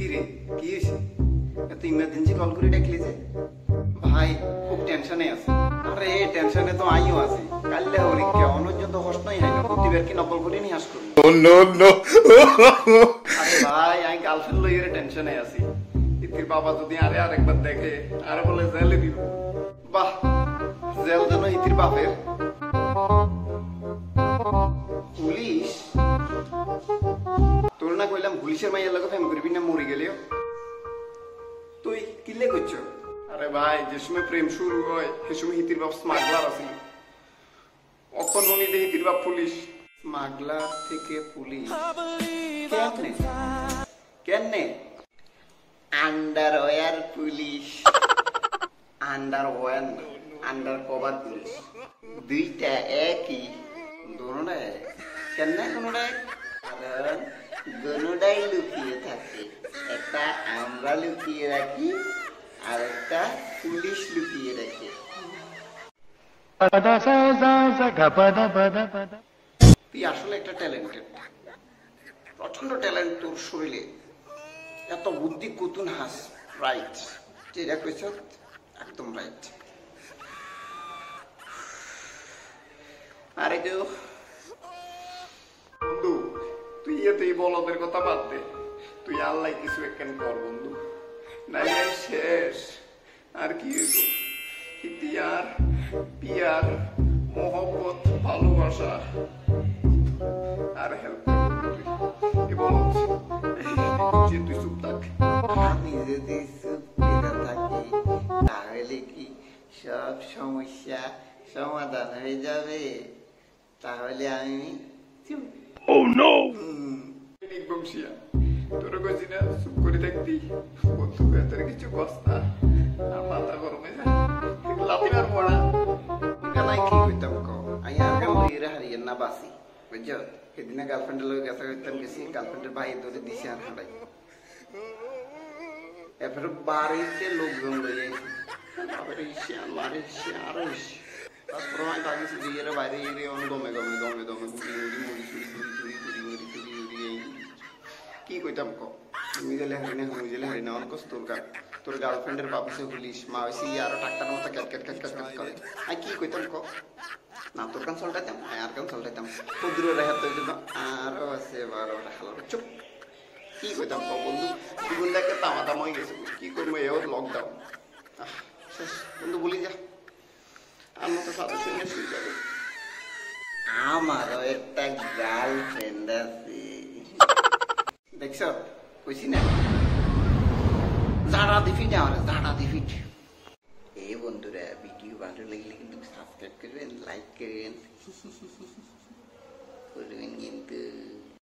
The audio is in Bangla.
কি রে কি হয়েছে? এত ইমার্জেন্সি কল করে ডাকলি যে? ভাই খুব টেনশনে আছে। আরে এই টেনশনে তো আইও আছি। কাল্লে পরীক্ষা অনর্যন্ত হস্তই হয় না প্রতিবার কি নকল করে নিয়ে আস করব Oh no no! আরে ভাই আমি গার্লফ্রেন্ড লইয়ের টেনশনে আছি। ইতির বাবা যদি আরে আরেকবার দেখে আরে বলে জেলে দিব। বাহ জেল যেন ইতির বাপের। না কইলাম পুলিশের মাইয়ের লগে ফেম করবি না মরে গেলেও। তুই কিল্লে করছ আরে ভাই, যে সময় প্রেম শুরু হয়, সে সময় হিতির বাপ স্মাগলার আছিল। অখন উনি দেখি হিতির বাপ পুলিশ। স্মাগলার থেকে পুলিশ। কেমনে? কেমনে? Underwear police. Underwear undercover police. দুইটা একই দুটোটা এক। কেমনে? কোনোটা এক। কারণ দুটাই লুকিয়ে থাকে। একটা আমরা লুকিয়ে রাখি আর একটা পুলিশ লুকিয়ে রাখে। তুই আসলে একটা ট্যালেন্টেড প্রচণ্ড ট্যালেন্ট তোর শরীরে। এত বুদ্ধি কুতুন হাস। রাইট যেটা কইছ? একদম রাইট আরে কেউ তুই বলদের কথা বাদ দে। তুই আল্লাহ কিছু একখান কর, বন্ধু। নাইলে শেষ। আর কি ইতিহার পিয়ার, মহব্বত, ভালোবাসা। আর হেল্প তাহলে কি সব সমস্যা সমাধান হয়ে যাবে? তাহলে আমি চুপ Oh no! বংশিয়া তোর কইছি না চুপ করে থাকতি বন্ধু তোর কিছু কস্তা আর মাথা গরমে যায় লাথি মার পড়া গালাই কি কইতাম কো আই আর গাল লইরে হারিয়ে না বাসি বুঝছ সেদিনে গার্লফ্রেন্ডের লগে গেছে কইতাম গেছি গার্লফ্রেন্ডের ভাই ধরে দিছে আর হারাই এরপরে বাড়িতে লোকজন লইয়ে আবার এসে আমার এসে আরও এসে তারপরে আমি ভাবিছি যে এর বাইরে এরে অন দমে দমে দমে দমে কি কইতাম ক? তুমি গেলে হারি না তুমি গেলে হারি না, অন কস তোর গাল তোর গার্লফ্রেন্ডের বাপিসে পুলিশ, মা হইছি আর টাকটার মতো ক্যাট ক্যাট ক্যাট ক্যাট করে। আই, কি কইতাম ক? না, তোর কান চলটাইতাম? আর কান চলটাইতাম। কুদুর রেহাত তৈরি দিতাম আরও আছে বারো হালো চুপ। কি কইতাম ক বন্ধু? জীবন দেখে তামা তামা হয়ে গেছে। কি করব, এও লকডাউন শেষ। বন্ধু, বলি যা। আর মতো শুনে শুয়ে যাবে। আমারও একটা গার্লফ্রেন্ড আছে। দেখছ কইছি না জাড়া দিফিট আমার জাড়া দিফিট এই বন্ধুরা ভিডিও ভালো লাগলে কিন্তু সাবস্ক্রাইব করবেন লাইক করবেন করবেন কিন্তু